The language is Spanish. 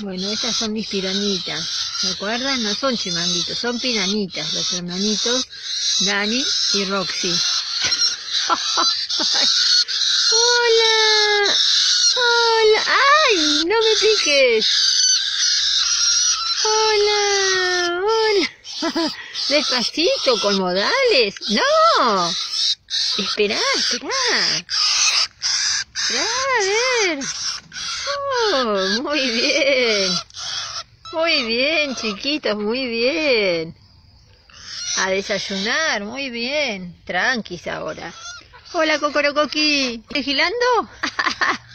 Bueno, estas son mis piranitas. ¿Se acuerdan? No son chimanguitos, son piranitas, los hermanitos Dani y Roxy. ¡Hola! ¡Hola! ¡Ay! ¡No me piques! ¡Hola! ¡Hola! Despacito, con modales. ¡No! Espera, espera. Muy bien. Muy bien, chiquitos, muy bien. A desayunar, muy bien. Tranquis ahora. Hola, Cocorocoqui. ¿Vigilando?